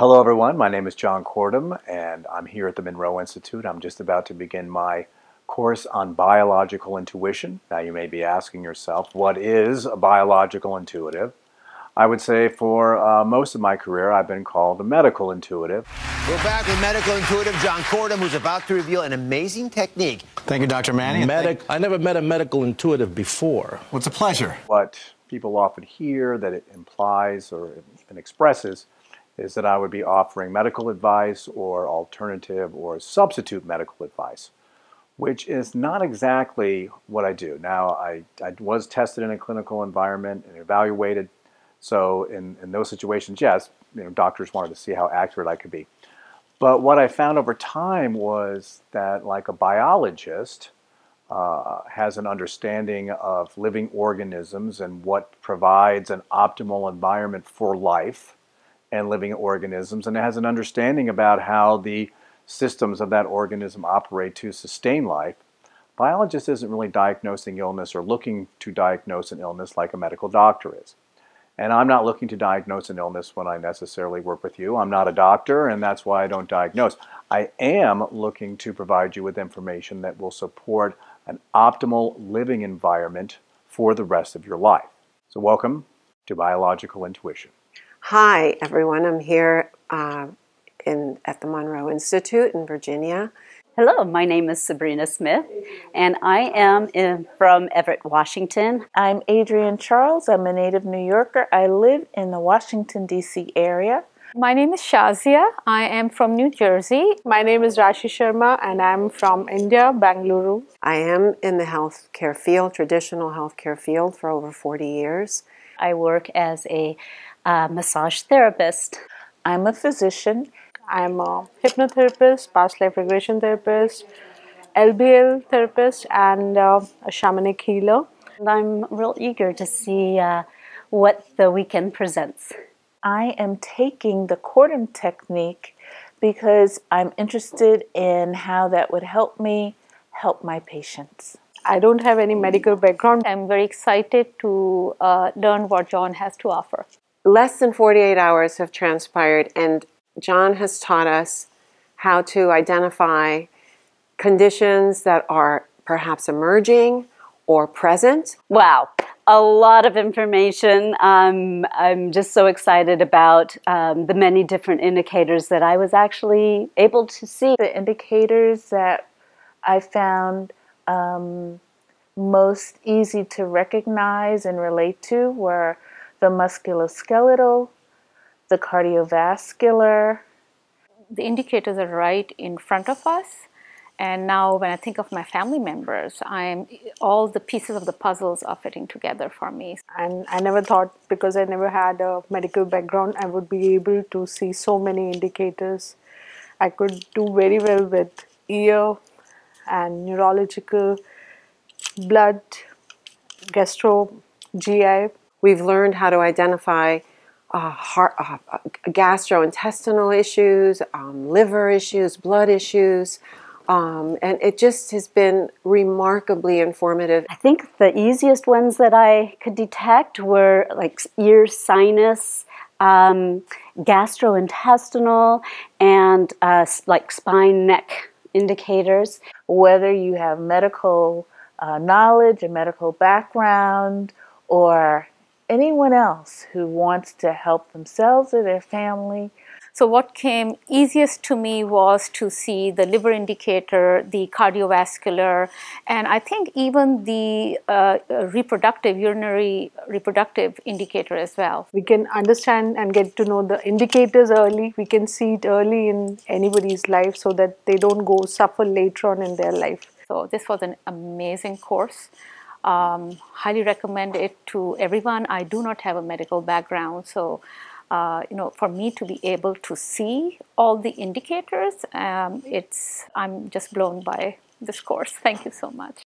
Hello, everyone. My name is John Kortum, and I'm here at the Monroe Institute. I'm just about to begin my course on biological intuition. Now, you may be asking yourself, what is a biological intuitive? I would say for uh, most of my career, I've been called a medical intuitive. We're back with medical intuitive John Kortum, who's about to reveal an amazing technique. Thank you, Dr. Manning. Medic, I never met a medical intuitive before. Well, it's a pleasure. What people often hear that it implies or even expresses is that I would be offering medical advice or alternative or substitute medical advice, which is not exactly what I do. Now, I, I was tested in a clinical environment and evaluated. So in, in those situations, yes, you know, doctors wanted to see how accurate I could be. But what I found over time was that like a biologist uh, has an understanding of living organisms and what provides an optimal environment for life, and living organisms and it has an understanding about how the systems of that organism operate to sustain life. Biologist isn't really diagnosing illness or looking to diagnose an illness like a medical doctor is. And I'm not looking to diagnose an illness when I necessarily work with you. I'm not a doctor, and that's why I don't diagnose. I am looking to provide you with information that will support an optimal living environment for the rest of your life. So, welcome to Biological Intuition. Hi, everyone. I'm here uh, in, at the Monroe Institute in Virginia. Hello, my name is Sabrina Smith, and I am in, from Everett, Washington. I'm Adrienne Charles. I'm a native New Yorker. I live in the Washington, D.C. area. My name is Shazia. I am from New Jersey. My name is Rashi Sharma, and I'm from India, Bangalore. I am in the healthcare field, traditional healthcare field, for over 40 years. I work as a uh, massage therapist. I'm a physician. I'm a hypnotherapist, past life regression therapist, LBL therapist, and uh, a shamanic healer. And I'm real eager to see uh, what the weekend presents. I am taking the Kortum technique because I'm interested in how that would help me help my patients. I don't have any medical background. I'm very excited to uh, learn what John has to offer less than 48 hours have transpired, and John has taught us how to identify conditions that are perhaps emerging or present. Wow, a lot of information. Um, I'm just so excited about um, the many different indicators that I was actually able to see. The indicators that I found um, most easy to recognize and relate to were the musculoskeletal, the cardiovascular. The indicators are right in front of us. And now, when I think of my family members, I'm all the pieces of the puzzles are fitting together for me. And I never thought, because I never had a medical background, I would be able to see so many indicators. I could do very well with ear and neurological, blood, gastro, GI We've learned how to identify uh, heart, uh, gastrointestinal issues, um, liver issues, blood issues, um, and it just has been remarkably informative. I think the easiest ones that I could detect were like ear sinus, um, gastrointestinal, and uh, like spine neck indicators. Whether you have medical uh, knowledge, a medical background, or anyone else who wants to help themselves or their family. So, what came easiest to me was to see the liver indicator, the cardiovascular, and I think even the uh, reproductive, urinary reproductive indicator as well. We can understand and get to know the indicators early. We can see it early in anybody's life so that they don't go suffer later on in their life. So, this was an amazing course. Um, highly recommend it to everyone. I do not have a medical background, so uh, you know, for me to be able to see all the indicators, um, it's I'm just blown by this course. Thank you so much.